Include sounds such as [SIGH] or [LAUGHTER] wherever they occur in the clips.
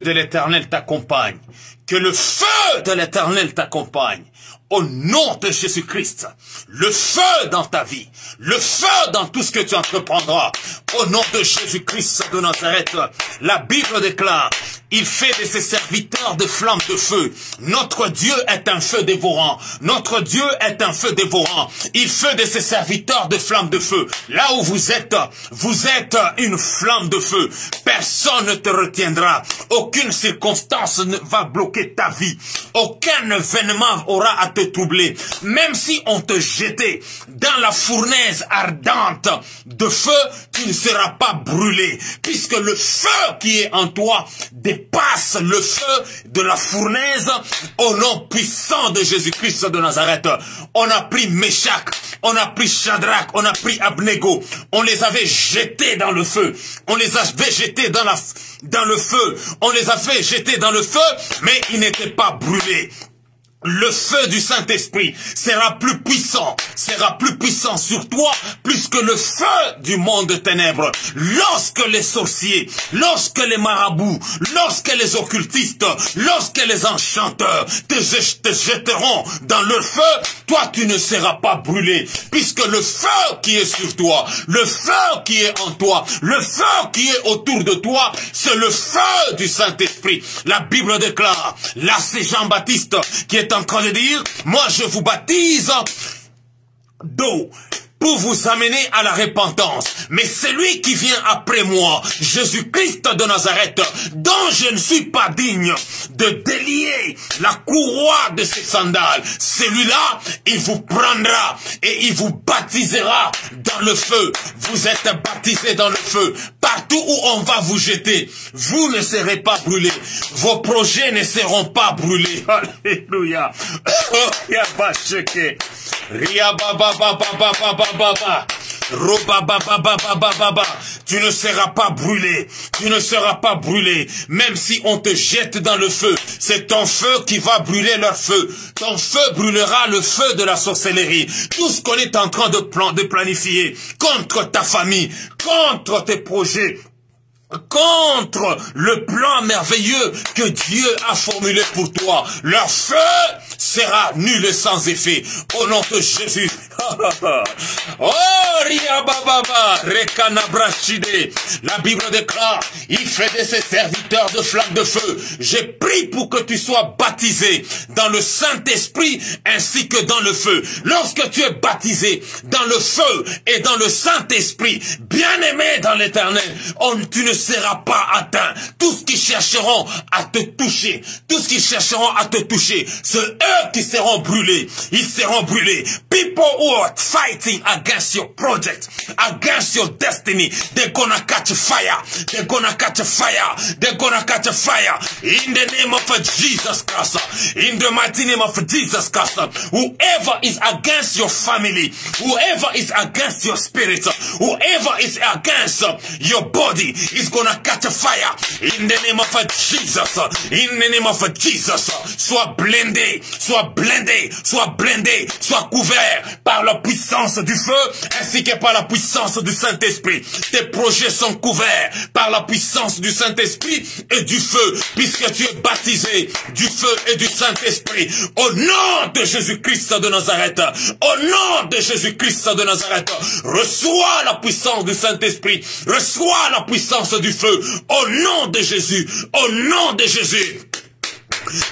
de l'éternel t'accompagne. Que le feu de l'éternel t'accompagne. Au nom de Jésus-Christ, le feu dans ta vie, le feu dans tout ce que tu entreprendras. Au nom de Jésus-Christ de Nazareth, la Bible déclare, il fait de ses serviteurs de flammes de feu. Notre Dieu est un feu dévorant. Notre Dieu est un feu dévorant. Il fait de ses serviteurs de flammes de feu. Là où vous êtes, vous êtes une flamme de feu. Personne ne te retiendra. Aucune circonstance ne va bloquer ta vie. Aucun événement aura à troubler. Même si on te jetait dans la fournaise ardente de feu, tu ne seras pas brûlé. Puisque le feu qui est en toi passe le feu de la fournaise au nom puissant de Jésus-Christ de Nazareth. On a pris Meshach, on a pris Shadrach, on a pris Abnego, on les avait jetés dans le feu, on les avait jetés dans la dans le feu, on les avait jetés dans le feu, mais ils n'étaient pas brûlés le feu du Saint-Esprit sera plus puissant, sera plus puissant sur toi, plus que le feu du monde de ténèbres. Lorsque les sorciers, lorsque les marabouts, lorsque les occultistes, lorsque les enchanteurs te, jetteront dans le feu, toi tu ne seras pas brûlé, puisque le feu qui est sur toi, le feu qui est en toi, le feu qui est autour de toi, c'est le feu du Saint-Esprit. La Bible déclare, là c'est Jean-Baptiste qui est en train de dire, moi je vous baptise d'eau pour vous amener à la repentance. Mais celui qui vient après moi, Jésus-Christ de Nazareth, dont je ne suis pas digne de délier la courroie de ses sandales, celui-là, il vous prendra et il vous baptisera dans le feu. Vous êtes baptisés dans le feu. Partout où on va vous jeter, vous ne serez pas brûlés. Vos projets ne seront pas brûlés. [LAUGHS] Alléluia. [LAUGHS] Oh, Ria baba baba baba baba Roba baba baba baba Tu ne seras pas brûlé. Tu ne seras pas brûlé. Même si on te jette dans le feu, c'est ton feu qui va brûler leur feu. Ton feu brûlera le feu de la sorcellerie. Tout ce qu'on est en train de, plan de planifier contre ta famille, contre tes projets, contre le plan merveilleux que Dieu a formulé pour toi. Leur feu sera nul et sans effet. Au nom de Jésus. [LAUGHS] oh, La Bible déclare, il fait de ses serviteurs de flammes de feu. J'ai pris pour que tu sois baptisé dans le Saint-Esprit ainsi que dans le feu. Lorsque tu es baptisé dans le feu et dans le Saint-Esprit, bien aimé dans l'éternel, tu ne seras pas atteint. Tous qui chercheront à te toucher, tous qui chercheront à te toucher, qui seront brûlés. Ils seront brûlés. People who are fighting against your project, against your destiny, they're gonna catch fire. They're gonna catch fire. They're gonna catch fire. In the name of Jesus Christ. In the mighty name of Jesus Christ. Whoever is against your family, whoever is against your spirit, whoever is against your body is gonna catch fire. In the name of Jesus. In the name of Jesus. Sois blindé, sois blindé, sois blindé, sois couvert par la puissance du feu ainsi que par la puissance du Saint-Esprit. Tes projets sont couverts par la puissance du Saint-Esprit et du feu puisque tu es baptisé du feu et du Saint-Esprit. Au nom de Jésus-Christ de Nazareth, au nom de Jésus-Christ de Nazareth, reçois la puissance du Saint-Esprit, reçois la puissance du feu, au nom de Jésus, au nom de Jésus.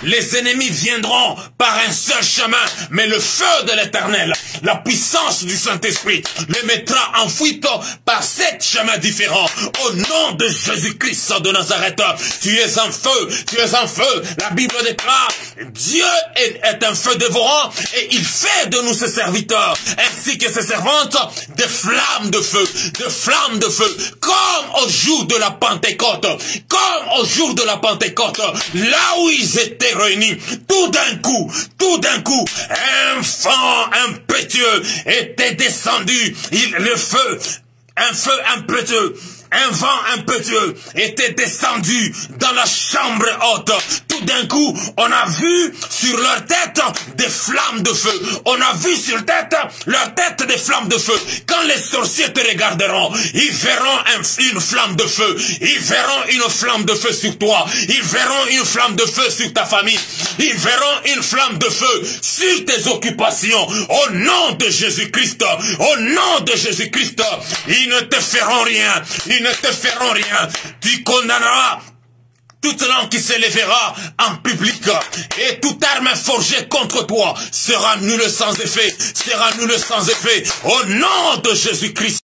Les ennemis viendront par un seul chemin, mais le feu de l'éternel, la puissance du Saint-Esprit, les mettra en fuite par sept chemins différents. Au nom de Jésus-Christ de Nazareth, tu es un feu, tu es un feu. La Bible déclare, Dieu est, un feu dévorant et il fait de nous ses serviteurs, ainsi que ses servantes, des flammes de feu, des flammes de feu, comme au jour de la Pentecôte, comme au jour de la Pentecôte, là où ils étaient réunis, tout d'un coup, tout d'un coup, un vent impétueux était descendu, il, le feu, un feu impétueux, un vent impétueux était descendu dans la chambre haute. D'un coup, on a vu sur leur tête des flammes de feu. On a vu sur tête, leur tête des flammes de feu. Quand les sorciers te regarderont, ils verront une flamme de feu. Ils verront une flamme de feu sur toi. Ils verront une flamme de feu sur ta famille. Ils verront une flamme de feu sur tes occupations. Au nom de Jésus-Christ, au nom de Jésus-Christ, ils ne te feront rien. Ils ne te feront rien. Tu condamneras toute langue qui s'élèvera en public et toute arme forgée contre toi sera nulle sans effet, sera nulle sans effet au nom de Jésus-Christ.